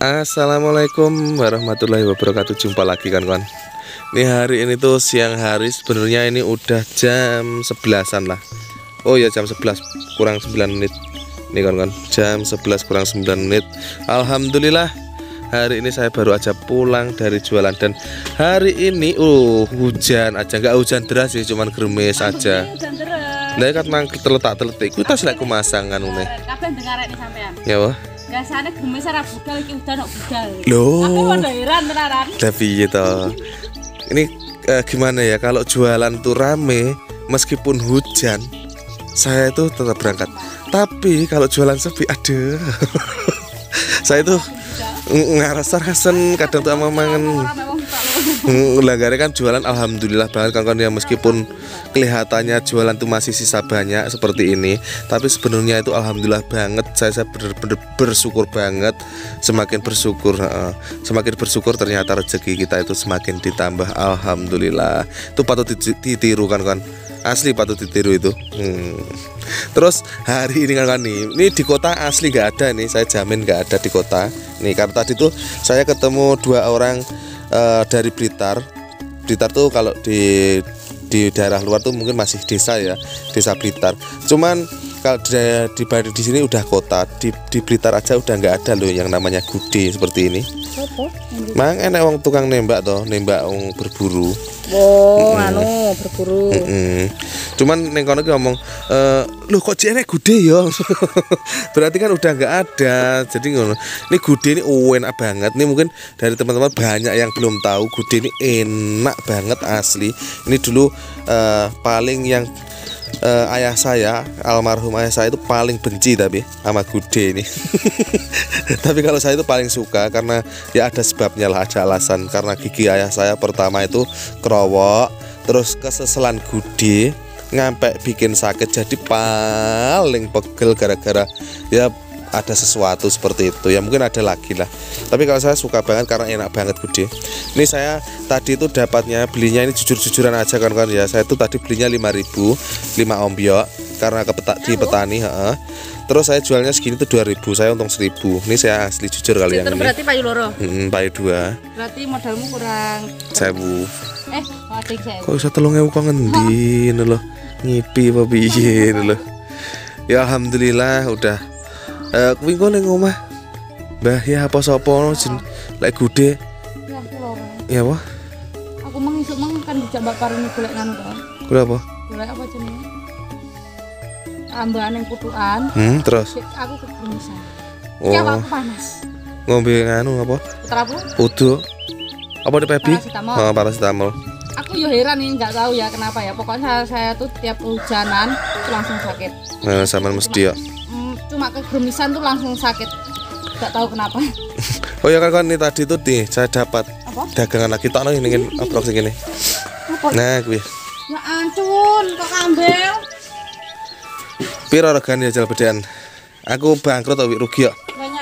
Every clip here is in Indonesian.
Assalamualaikum warahmatullahi wabarakatuh. Jumpa lagi kan kawan Ini hari ini tuh siang hari Sebenarnya ini udah jam 11an lah. Oh ya jam 11 kurang 9 menit. Ini kan kawan Jam 11 kurang 9 menit. Alhamdulillah Hari ini saya baru aja pulang dari jualan. Dan hari ini uh hujan aja. Nggak hujan deras sih Cuman germes aja. Lah kan mang terletak terletik Kita selek kemasangan nih Kabeh dengar ini sampean. Ya wah Biasane gemes ora budal iki kok budal. Loh. Aku heran tenaran. Tapi gitu. Ini eh, gimana ya kalau jualan tuh rame meskipun hujan saya itu tetap berangkat. Tapi kalau jualan sepi, aduh. saya itu ngarasa-rasen kadang tuh sama mangan. Hmm, Langgare kan jualan alhamdulillah banget kan ya meskipun kelihatannya jualan tuh masih sisa banyak seperti ini. Tapi sebenarnya itu alhamdulillah banget. Saya, saya bener-bener bersyukur banget. Semakin bersyukur heeh. semakin bersyukur ternyata rezeki kita itu semakin ditambah. Alhamdulillah. Itu patut diti- ditiru kan kan? Asli patut ditiru itu. Hmm. terus hari ini kan, kan nih ini di kota asli nggak ada nih. Saya jamin nggak ada di kota. Nih karena tadi tuh saya ketemu dua orang eh, dari Blitar. Blitar tuh kalau di di daerah luar tuh mungkin masih desa ya desa Blitar. Cuman kalau di, di, di sini udah kota di, di Blitar aja udah nggak ada loh yang namanya gude seperti ini Sopo? mang enak wong tukang nembak toh nembak wong berburu Oh, anu berburu. Mm. Cuman neng kono ngomong, eh lu kok jere gude ya? Berarti kan udah nggak ada. Jadi ngono. Ini gude ini enak banget. Ini mungkin dari teman-teman banyak yang belum tahu gude ini enak banget asli. Ini dulu eh, paling yang eh, ayah saya, almarhum ayah saya itu paling benci tapi sama gude ini. tapi kalau saya itu paling suka karena ya ada sebabnya lah, ada alasan. Karena gigi ayah saya pertama itu kerowok, terus keseselan gude, ngampe bikin sakit jadi paling pegel gara-gara ya ada sesuatu seperti itu. Ya mungkin ada lagi lah. Tapi kalau saya suka banget karena enak banget gude ini saya tadi itu dapatnya belinya ini jujur-jujuran aja kan kan ya saya itu tadi belinya 5000 5 ombyok karena ke peta- di petani heeh. terus saya jualnya segini tuh 2000 saya untung 1000 ini saya asli jujur kali yang ini. berarti payu loro. hmm, payu dua Berarti modalmu kurang sewu. Eh kok bisa telung ewu? Kok ngendi? Loh ngipi apa piye? Loh. Ya alhamdulillah udah eh kuwi kok ning omah? Mbah ya apa sapa ono jen lek gude. Ya aku ya apa? Aku mang isuk mang kan dijambak parune golek nganu to. kuwi apa? Golek apa jenenge? Ambahan yang putukan. hmm terus? Aku kegemisan. oh Iki aku panas. ngombe nganu apa? Putra aku udu apa di pebi? Paracetamol. oh, paracetamol. Aku yo heran nih nggak tahu ya kenapa ya. Pokoknya saya, saya tuh tiap hujanan langsung sakit. Nah, sama mesti ya cuma kegemisan tuh langsung sakit. Nggak tahu kenapa. Oh ya kan ini tadi tuh nih saya dapat apa? dagangan lagi. Tak nih ingin aprok sing nah gue ya ancun kok ambil piro gani ya, jual bedaan aku bangkrut atau rugi ya?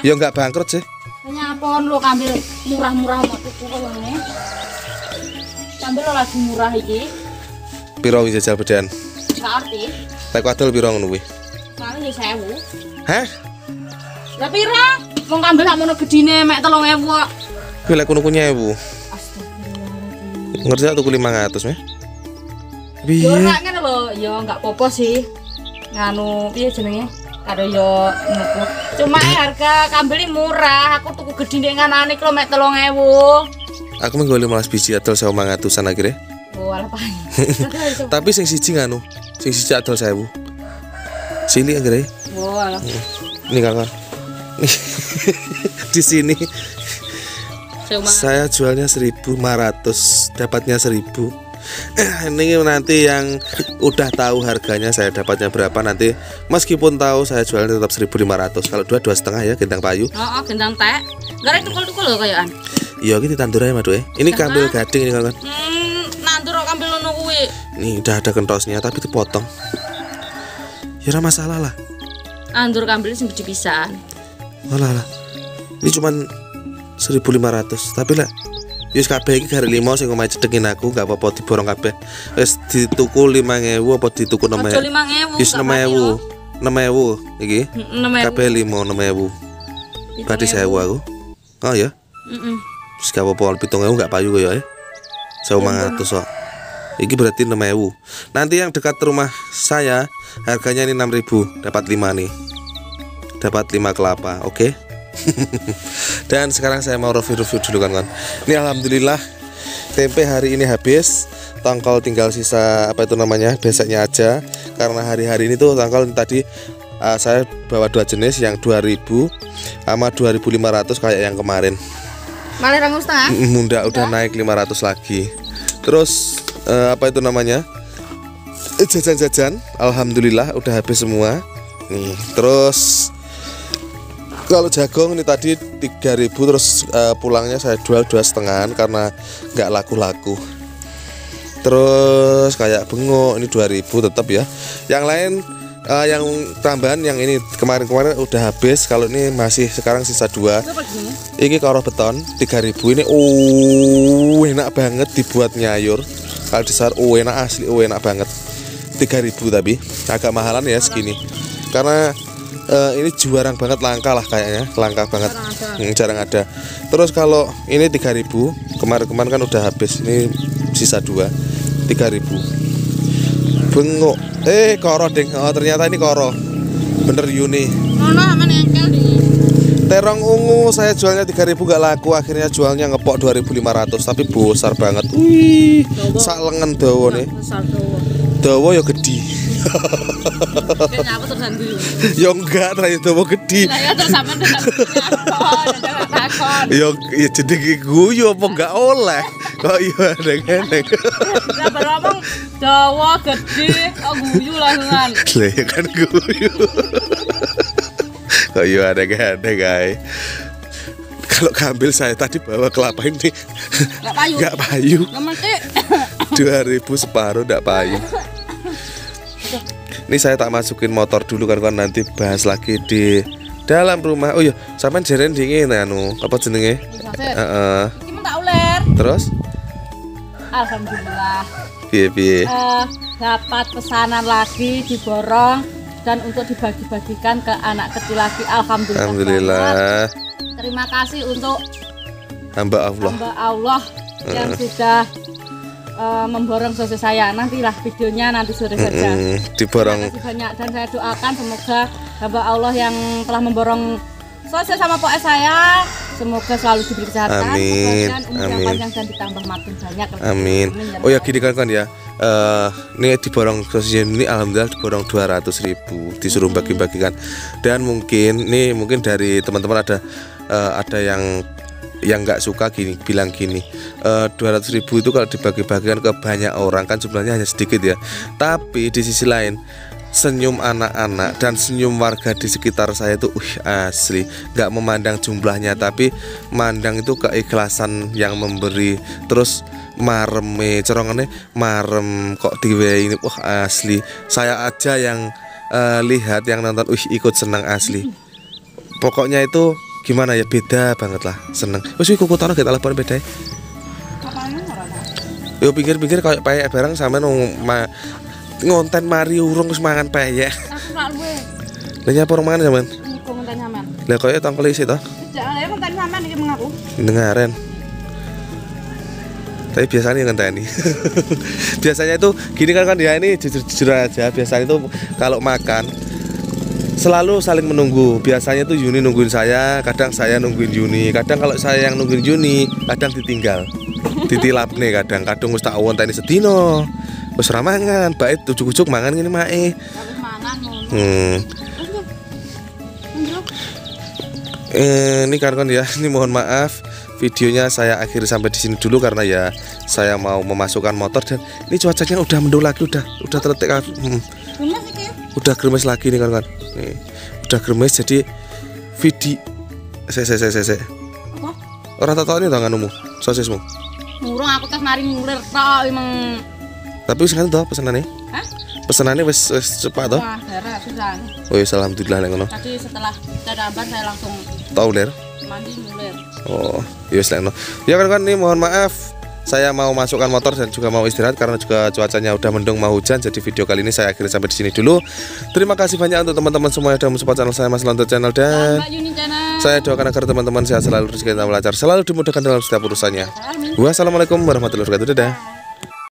Ya nggak bangkrut sih. Nyapon lo ambil murah-murah mau tuku uangnya ambil lo lagi murah ini piro jual bedaan nggak arti. Tak adol piro ngono Kali ini saya 1000 Heh? Lah pira? Wong kambel sak mono gedine mek 3000 kok. Kuwi lek kuno-kuno 1000. Ngerti tak tuku 500. Piye? Yo ora ngene lho, yo enggak popo sih. Nganu piye jenenge? Karo yo nuku. Cuma eh, harga kambel murah, aku tuku gedine nganane kilo mek 3000. Aku menggo 15 biji adol 1500an akhirnya. Oh, alah Tapi sing siji nganu, sing siji saya 1000 sini akhirnya Oh, alah. ini kakak di sini. Cuma saya jualnya 1500 dapatnya 1000 Eh, ini nanti yang udah tahu harganya saya dapatnya berapa nanti meskipun tahu saya jualnya tetap 1500 kalau dua dua setengah ya gendang payu. Oh, oh gendang teh. Enggak ada tukul-tukul lho kayaan. iya ini tandur aja madu ya ini kambil gading ini kan Hmm, nandur kok kambel ngono kuwi. ini udah ada kentosnya tapi dipotong ya ora masalah lah Nandur kambel sing gede pisan. Walah lah. Ini cuman 1500 tapi lah Yus kabeh iki gare 5 sing omahe cedengin aku gak apa-apa diborong kabeh. Wis dituku 5000 apa dituku 6000? Aja 5000. Yus 6000. 6000 iki. Enam Kabeh 5 6000. Berarti 1000 aku. Oh ya. Mm-mm. Terus gak apa-apa pitung ewu gak payu ya ya. Sewu mangatus kok. Iki berarti 6 ewu. Nanti yang dekat rumah saya harganya ini 6000 dapat 5 nih. Dapat 5 kelapa, oke? Dan sekarang saya mau review-review dulu kan kan. Ini alhamdulillah tempe hari ini habis. Tongkol tinggal sisa apa itu namanya besoknya aja. Karena hari-hari ini tuh tongkol tadi uh, saya bawa dua jenis yang 2000 sama 2500 kayak yang kemarin. Malah rangu setengah. Udah udah naik 500 lagi. Terus eh, apa itu namanya? Eh, Jajan-jajan, alhamdulillah udah habis semua. Nih, terus kalau jagung ini tadi 3000 terus eh, pulangnya saya jual dua setengahan karena nggak laku-laku. Terus kayak bengok ini 2000 tetap ya. Yang lain eh, yang tambahan yang ini kemarin-kemarin udah habis. Kalau ini masih sekarang sisa dua. Iki karo beton 3000 ini oh enak banget dibuat nyayur. Kalau di Sar oh enak asli oh enak banget. 3000 tapi agak mahalan ya segini. Karena eh, ini jarang banget langka lah kayaknya, langka banget. Jarang ada. Hmm, jarang ada. Terus kalau ini 3000 kemarin-kemarin kan udah habis. Ini sisa dua 3000 Bengok. Eh koro ding. Oh, ternyata ini koro. Bener Yuni. Di. Terong ungu saya jualnya 3000 gak laku akhirnya jualnya ngepok 2500 tapi besar banget. Wih, sak lengan dawa nih. Dawa ya gede. Ya enggak ternyata dawa gede. Lah ya terus sama dengan takon. Ya ya jadi guyu apa enggak oleh. Kok iya neng-neng. Lah dawa gede, guyu langsungan. Lah ya kan guyu. Kok iya neng-neng guys. Kalau kambil saya tadi bawa kelapa ini Enggak payu. enggak payu. Mesti. 2000 separuh enggak payu. Ini saya tak masukin motor dulu kan kan nanti bahas lagi di dalam rumah. Oh iya, sampean jeren dingin anu, apa jenenge? Heeh. Iki mah tak uler. Terus Alhamdulillah. piye-piye? Eh, dapat pesanan lagi diborong dan untuk dibagi-bagikan ke anak kecil lagi. Alhamdulillah. banget. Alhamdulillah. Terima kasih untuk Hamba Allah. hamba Allah yang sudah eh, memborong sosis saya. Nantilah videonya nanti sore saja. Mm, Terima diborong banyak dan saya doakan semoga hamba Allah yang telah memborong sosis sama poes saya semoga selalu diberi kesehatan, Amin, umur yang amin. panjang dan ditambah makin banyak. Amin. ya Oh ya gini kan kan ya. Eh ini diborong sosis ini alhamdulillah diborong 200 ribu disuruh bagi-bagikan dan mungkin nih mungkin dari teman-teman ada eh, ada yang yang nggak suka gini bilang gini eh 200 ribu itu kalau dibagi-bagikan ke banyak orang kan jumlahnya hanya sedikit ya tapi di sisi lain senyum anak-anak dan senyum warga di sekitar saya itu uh, asli. Nggak memandang jumlahnya tapi mandang itu keikhlasan yang memberi. Terus mareme corongannya marem kok diwe ini wah asli. Saya aja yang eh, lihat yang nonton uh ikut senang asli. Pokoknya itu gimana ya beda banget lah seneng. Wis kuku tono kita telepon beda ya. Yo pikir-pikir kayak payek barang sama nung ma, ngonten mari urung wis mangan payek Aku rak luwe. Lah nyapa orang mangan sampean? Niku ngenteni sampean. Lah koyo tongkol isi to. Jangan ya ngenteni sampean iki mengaku. Dengaren. Tapi biasanya ngenteni. biasanya itu gini kan kan dia ini jujur-jujur aja. Biasanya itu kalau makan selalu saling menunggu. Biasanya tuh Yuni nungguin saya, kadang saya nungguin Yuni. Kadang kalau saya yang nungguin Yuni, kadang ditinggal. Ditilap nih kadang, kadang wis tak wonteni sedino. Wis ora mangan, baik ujuk-ujuk mangan ngene mae. Mangan ngono. Hmm. Eh, ini kan kan ya, ini mohon maaf. Videonya saya akhiri sampai di sini dulu karena ya saya mau memasukkan motor dan ini cuacanya udah mendung lagi udah udah terletik hmm, udah gremes lagi nih nih, udah gremes jadi video saya saya saya saya orang tak tahu ini tanganmu sosismu. Murung aku tes mari ngulir tok emang. Tapi sekarang tuh pesanannya Hah? pesanannya wes cepat tuh Wah, oh ya alhamdulillah nek ngono Tadi setelah dadaban saya langsung tahu ler mandi ngulir. Oh, lah. no. Ya kan kan nih mohon maaf. Saya mau masukkan motor dan juga mau istirahat karena juga cuacanya udah mendung mau hujan. Jadi video kali ini saya akhiri sampai di sini dulu. Terima kasih banyak untuk teman-teman semua yang sudah mensupport channel saya Mas Lonto Channel dan Channel. Saya doakan agar teman-teman sehat selalu rezeki dan lancar, selalu dimudahkan dalam setiap urusannya. Wassalamualaikum warahmatullahi wabarakatuh. Dadah.